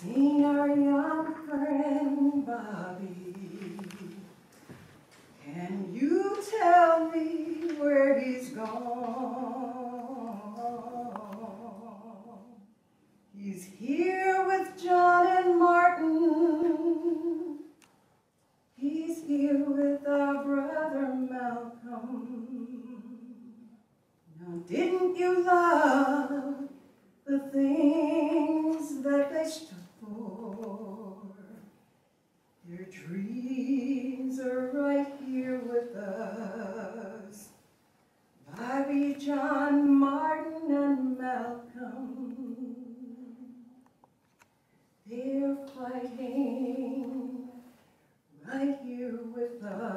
seen our young friend Bobby. Can you tell me where he's gone? He's here with John and Martin. He's here with our brother Malcolm. Now didn't you love Their dreams are right here with us. Bobby, John, Martin, and Malcolm. They're fighting right here with us.